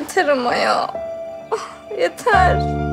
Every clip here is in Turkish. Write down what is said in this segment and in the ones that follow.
Yeter ama ya. Yeter.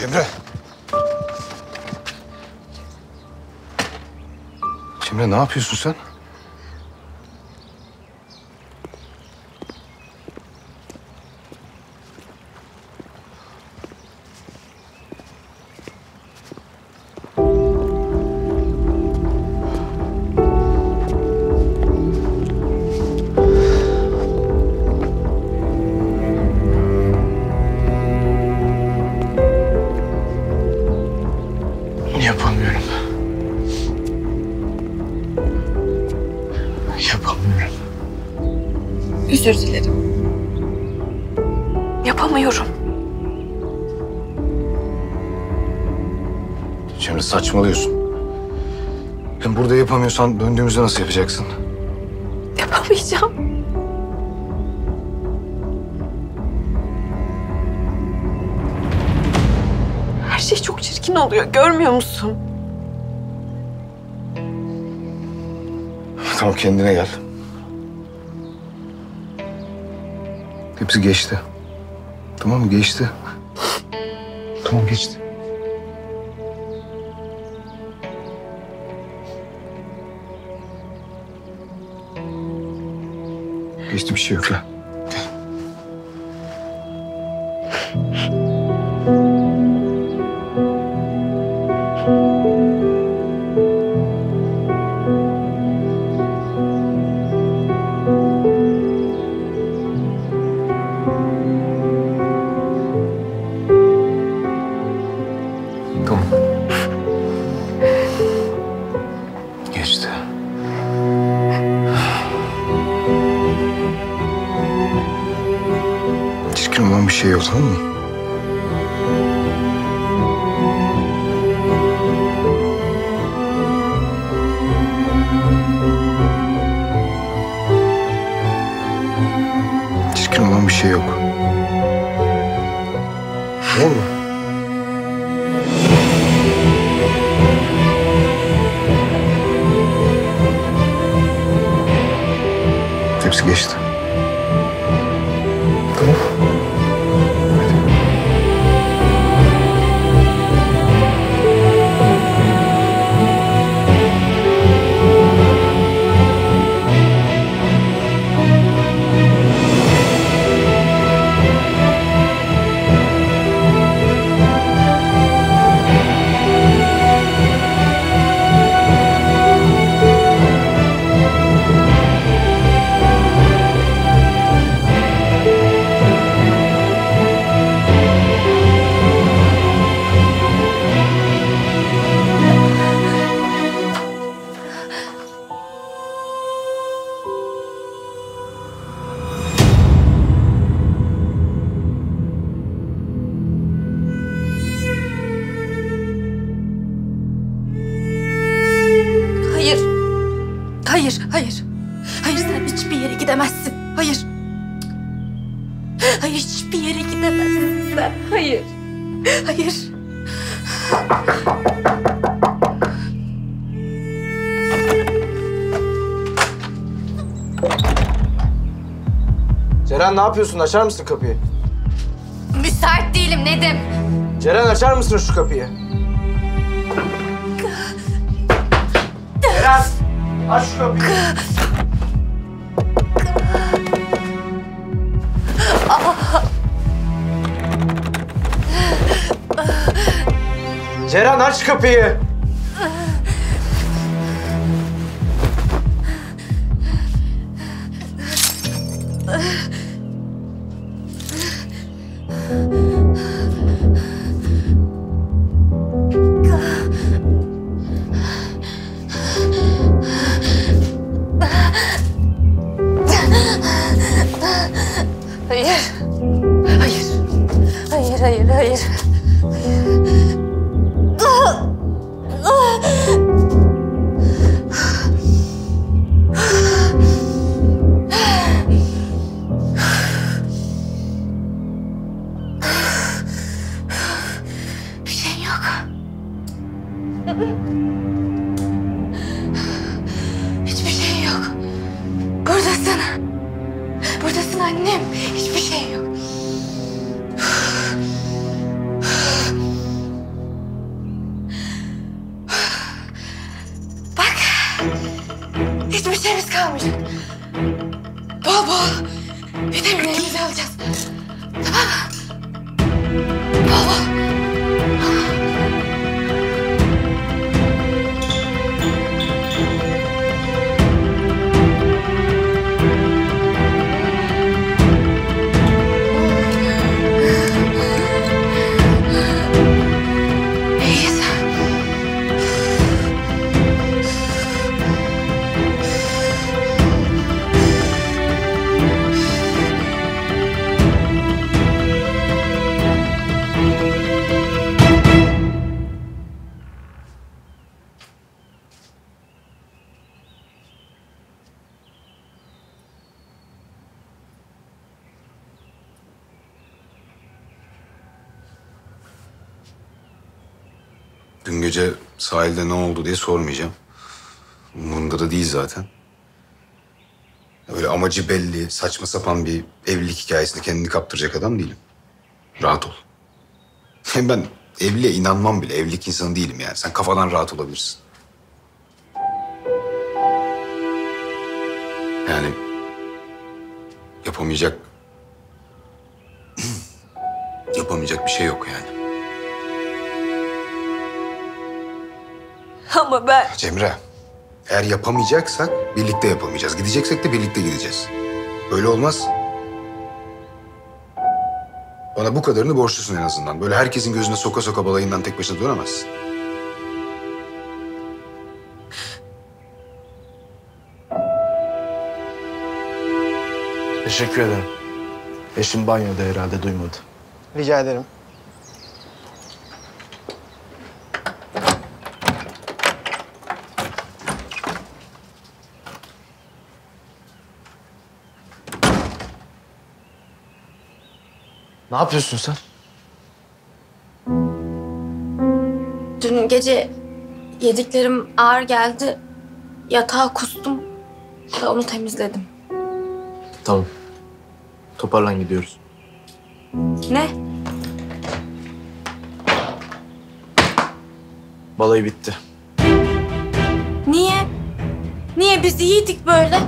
Cemre. Cemre ne yapıyorsun sen? Özür dilerim. Yapamıyorum. Cemre saçmalıyorsun. Hem burada yapamıyorsan döndüğümüzde nasıl yapacaksın? Yapamayacağım. Her şey çok çirkin oluyor. Görmüyor musun? Tamam kendine gel. Hepsi geçti. Tamam mı? Geçti. Tamam geçti. Geçti bir şey yok bir şey yok tamam mı? Çirkin olan bir şey yok. Ne oldu? Hepsi geçti. Hayır. Hayır. Ceren ne yapıyorsun? Açar mısın kapıyı? Müsait değilim Nedim. Ceren açar mısın şu kapıyı? Ceren! Aç şu kapıyı. Ceren aç kapıyı. Hayır. Hayır. Hayır, hayır, hayır. Hiçbir şey yok. Buradasın. Buradasın annem. Hiçbir şey yok. Bak. Hiçbir şeyimiz kalmayacak. Bol bol vitaminlerimizi alacağız. Tamam mı? Dün gece sahilde ne oldu diye sormayacağım. Umurumda da değil zaten. Öyle amacı belli, saçma sapan bir evlilik hikayesinde kendini kaptıracak adam değilim. Rahat ol. Hem ben evliliğe inanmam bile. Evlilik insanı değilim yani. Sen kafadan rahat olabilirsin. Yani yapamayacak yapamayacak bir şey yok yani. Ama ben... Cemre, eğer yapamayacaksak birlikte yapamayacağız. Gideceksek de birlikte gideceğiz. Böyle olmaz. Bana bu kadarını borçlusun en azından. Böyle herkesin gözüne soka soka balayından tek başına dönemezsin. Teşekkür ederim. Eşim banyoda herhalde duymadı. Rica ederim. Ne yapıyorsun sen? Dün gece yediklerim ağır geldi. Yatağa kustum. ve Onu temizledim. Tamam. Toparlan gidiyoruz. Ne? Balayı bitti. Niye? Niye biz iyiydik böyle?